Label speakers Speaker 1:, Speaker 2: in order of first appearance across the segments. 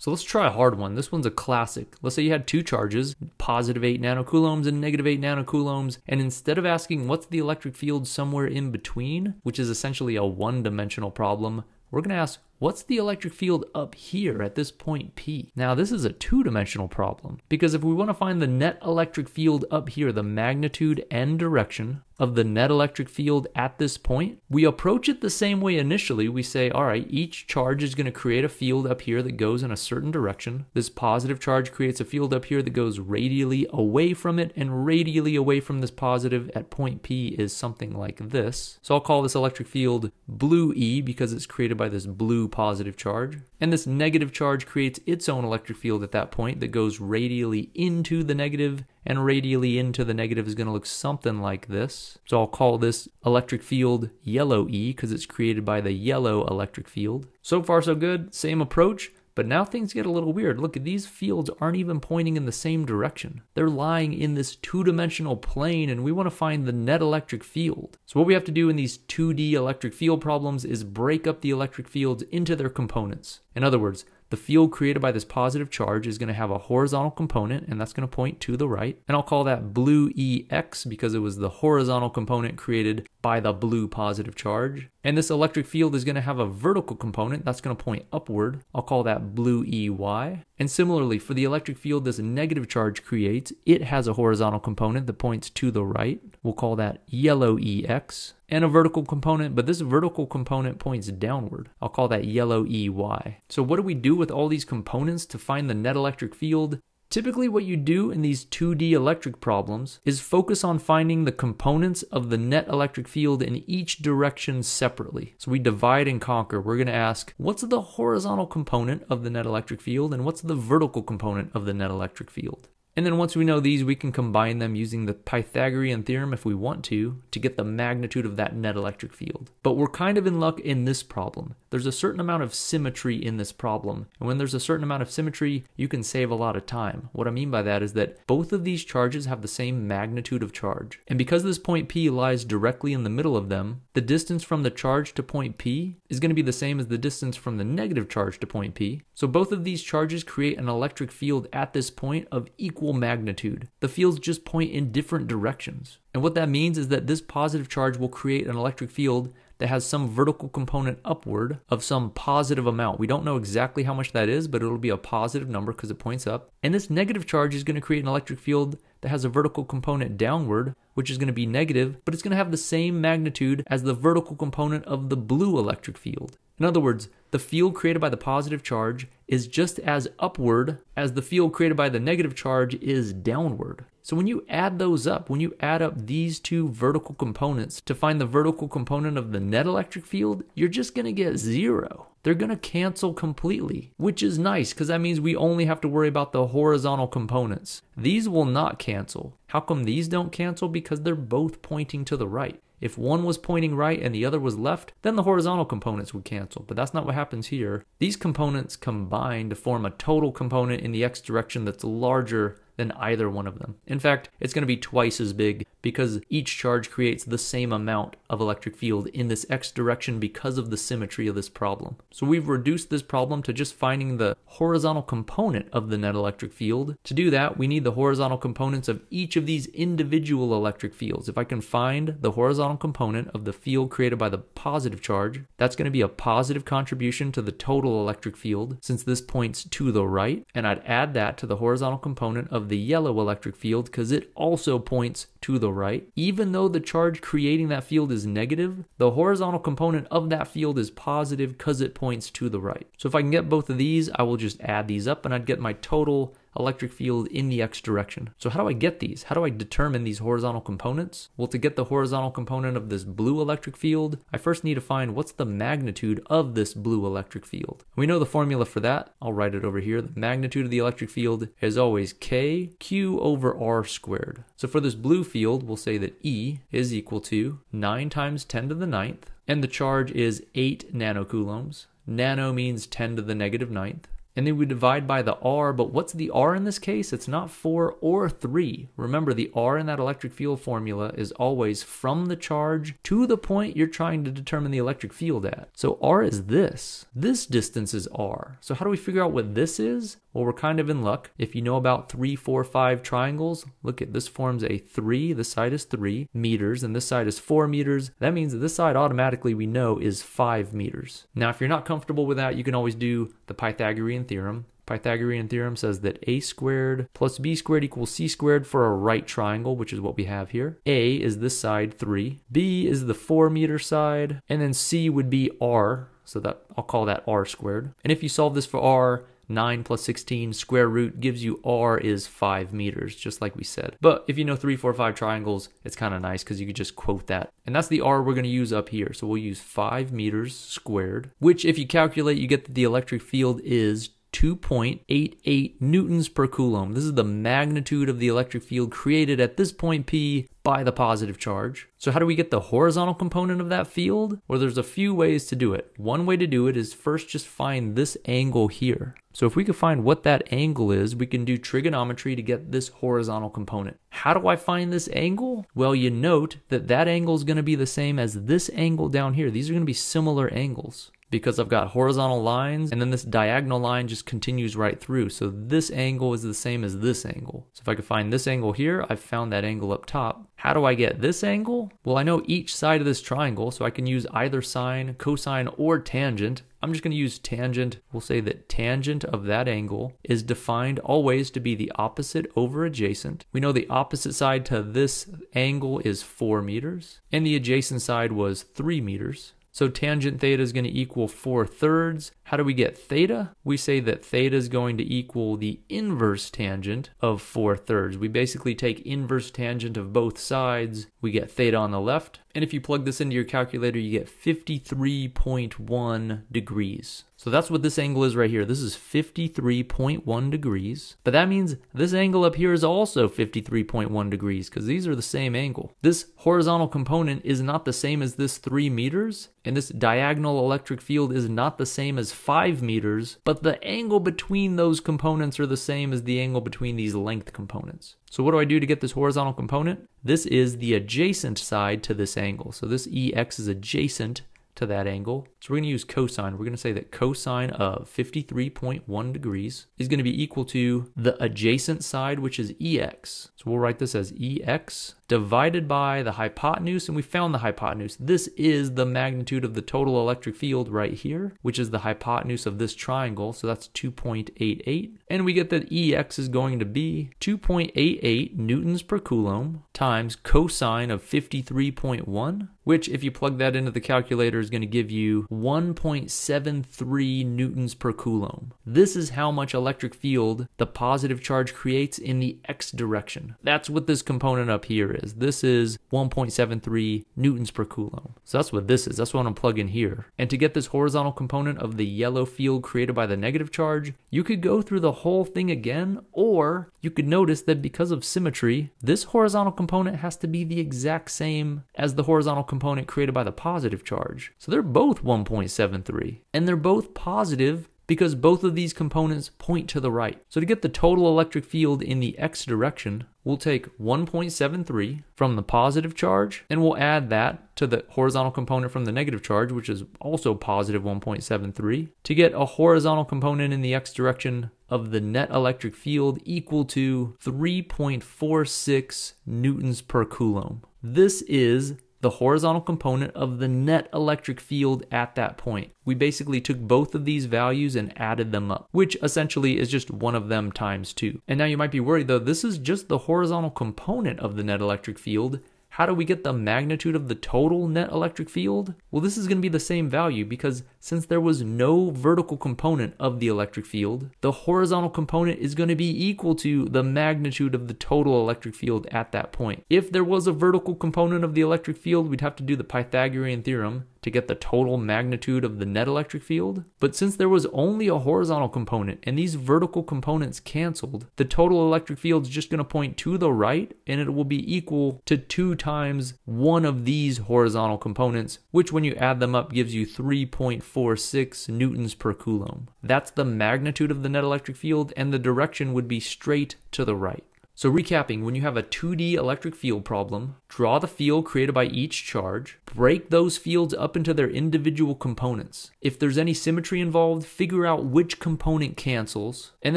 Speaker 1: So let's try a hard one. This one's a classic. Let's say you had two charges, positive 8 nanocoulombs and negative 8 nanocoulombs, and instead of asking what's the electric field somewhere in between, which is essentially a one-dimensional problem, we're going to ask what's the electric field up here at this point P? Now, this is a two dimensional problem because if we want to find the net electric field up here, the magnitude and direction of the net electric field at this point, we approach it the same way initially. We say, all right, each charge is going to create a field up here that goes in a certain direction. This positive charge creates a field up here that goes radially away from it, and radially away from this positive at point P is something like this. So I'll call this electric field blue E because it's created by this blue positive charge. And this negative charge creates its own electric field at that point that goes radially into the negative, and radially into the negative is going to look something like this. So I'll call this electric field yellow E because it's created by the yellow electric field. So far so good, same approach. But now things get a little weird. Look, these fields aren't even pointing in the same direction. They're lying in this two-dimensional plane and we want to find the net electric field. So what we have to do in these 2D electric field problems is break up the electric fields into their components. In other words, the field created by this positive charge is going to have a horizontal component, and that's going to point to the right. And I'll call that blue EX because it was the horizontal component created by the blue positive charge. And this electric field is going to have a vertical component that's going to point upward. I'll call that blue EY. And similarly, for the electric field this negative charge creates, it has a horizontal component that points to the right. We'll call that yellow EX and a vertical component, but this vertical component points downward. I'll call that yellow EY. So what do we do with all these components to find the net electric field? Typically what you do in these 2D electric problems is focus on finding the components of the net electric field in each direction separately. So we divide and conquer. We're going to ask, what's the horizontal component of the net electric field and what's the vertical component of the net electric field? And then once we know these, we can combine them using the Pythagorean theorem if we want to, to get the magnitude of that net electric field. But we're kind of in luck in this problem. There's a certain amount of symmetry in this problem. And when there's a certain amount of symmetry, you can save a lot of time. What I mean by that is that both of these charges have the same magnitude of charge. And because this point P lies directly in the middle of them, the distance from the charge to point P is going to be the same as the distance from the negative charge to point P. So both of these charges create an electric field at this point of equal magnitude. The fields just point in different directions. And what that means is that this positive charge will create an electric field that has some vertical component upward of some positive amount. We don't know exactly how much that is, but it'll be a positive number because it points up. And this negative charge is going to create an electric field that has a vertical component downward, which is going to be negative, but it's going to have the same magnitude as the vertical component of the blue electric field. In other words, the field created by the positive charge is just as upward as the field created by the negative charge is downward. So when you add those up, when you add up these two vertical components to find the vertical component of the net electric field, you're just going to get zero. They're going to cancel completely, which is nice because that means we only have to worry about the horizontal components. These will not cancel. How come these don't cancel? Because they're both pointing to the right. If one was pointing right and the other was left, then the horizontal components would cancel, but that's not what happens here. These components combine to form a total component in the x direction that's larger than either one of them. In fact, it's going to be twice as big because each charge creates the same amount of electric field in this x direction because of the symmetry of this problem. So we've reduced this problem to just finding the horizontal component of the net electric field. To do that, we need the horizontal components of each of these individual electric fields. If I can find the horizontal component of the field created by the positive charge, that's going to be a positive contribution to the total electric field since this points to the right, and I'd add that to the horizontal component of the yellow electric field because it also points to the right. Even though the charge creating that field is negative, the horizontal component of that field is positive because it points to the right. So if I can get both of these, I will just add these up and I'd get my total electric field in the x direction. So how do I get these? How do I determine these horizontal components? Well, to get the horizontal component of this blue electric field, I first need to find what's the magnitude of this blue electric field. We know the formula for that. I'll write it over here. The magnitude of the electric field is always k q over r squared. So for this blue field, we'll say that E is equal to 9 times 10 to the ninth, and the charge is 8 nanocoulombs. Nano means 10 to the negative ninth. And then we divide by the R, but what's the R in this case? It's not 4 or 3. Remember, the R in that electric field formula is always from the charge to the point you're trying to determine the electric field at. So R is this. This distance is R. So how do we figure out what this is? Well, we're kind of in luck. If you know about 3, 4, 5 triangles, look at this forms a 3, this side is 3 meters, and this side is 4 meters. That means that this side automatically we know is 5 meters. Now, if you're not comfortable with that, you can always do the Pythagorean theorem. Pythagorean theorem says that a squared plus b squared equals c squared for a right triangle, which is what we have here. A is this side 3, b is the 4 meter side, and then c would be r, so that I'll call that r squared. And if you solve this for r, 9 plus 16 square root gives you r is 5 meters, just like we said. But if you know 3, 4, 5 triangles, it's kind of nice because you could just quote that. And that's the r we're going to use up here. So we'll use 5 meters squared, which if you calculate, you get that the electric field is 2.88 newtons per coulomb. This is the magnitude of the electric field created at this point P by the positive charge. So how do we get the horizontal component of that field? Well, there's a few ways to do it. One way to do it is first just find this angle here. So if we could find what that angle is, we can do trigonometry to get this horizontal component. How do I find this angle? Well, you note that that angle is going to be the same as this angle down here. These are going to be similar angles because I've got horizontal lines and then this diagonal line just continues right through. So this angle is the same as this angle. So if I could find this angle here, I've found that angle up top. How do I get this angle? Well, I know each side of this triangle, so I can use either sine, cosine, or tangent. I'm just going to use tangent. We'll say that tangent of that angle is defined always to be the opposite over adjacent. We know the opposite side to this angle is 4 meters, and the adjacent side was 3 meters. So tangent theta is going to equal 4 thirds. How do we get theta? We say that theta is going to equal the inverse tangent of 4 thirds. We basically take inverse tangent of both sides. We get theta on the left. And if you plug this into your calculator, you get 53.1 degrees. So that's what this angle is right here. This is 53.1 degrees. But that means this angle up here is also 53.1 degrees because these are the same angle. This horizontal component is not the same as this 3 meters. And this diagonal electric field is not the same as 5 meters, but the angle between those components are the same as the angle between these length components. So what do I do to get this horizontal component? This is the adjacent side to this angle. So this EX is adjacent to that angle. So we're going to use cosine. We're going to say that cosine of 53.1 degrees is going to be equal to the adjacent side, which is EX. So we'll write this as EX divided by the hypotenuse, and we found the hypotenuse. This is the magnitude of the total electric field right here, which is the hypotenuse of this triangle, so that's 2.88. And we get that EX is going to be 2.88 newtons per coulomb times cosine of 53.1, which if you plug that into the calculator is going to give you 1.73 newtons per coulomb. This is how much electric field the positive charge creates in the x direction. That's what this component up here is is. This is 1.73 newtons per coulomb. So that's what this is. That's what I'm plugging in here. And to get this horizontal component of the yellow field created by the negative charge, you could go through the whole thing again, or you could notice that because of symmetry, this horizontal component has to be the exact same as the horizontal component created by the positive charge. So they're both 1.73, and they're both positive because both of these components point to the right. So to get the total electric field in the x direction, we'll take 1.73 from the positive charge and we'll add that to the horizontal component from the negative charge, which is also positive 1.73, to get a horizontal component in the x direction of the net electric field equal to 3.46 newtons per coulomb. This is the horizontal component of the net electric field at that point. We basically took both of these values and added them up, which essentially is just one of them times two. And now you might be worried though, this is just the horizontal component of the net electric field how do we get the magnitude of the total net electric field? Well, this is going to be the same value because since there was no vertical component of the electric field, the horizontal component is going to be equal to the magnitude of the total electric field at that point. If there was a vertical component of the electric field, we'd have to do the Pythagorean theorem to get the total magnitude of the net electric field. But since there was only a horizontal component and these vertical components canceled, the total electric field is just going to point to the right and it will be equal to 2 times one of these horizontal components, which when you add them up gives you 3.46 newtons per coulomb. That's the magnitude of the net electric field and the direction would be straight to the right. So recapping, when you have a 2D electric field problem, draw the field created by each charge, break those fields up into their individual components. If there's any symmetry involved, figure out which component cancels, and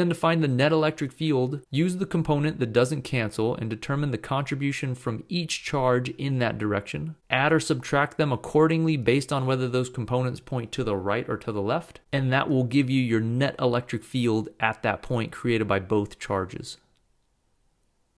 Speaker 1: then to find the net electric field, use the component that doesn't cancel and determine the contribution from each charge in that direction. Add or subtract them accordingly based on whether those components point to the right or to the left, and that will give you your net electric field at that point created by both charges.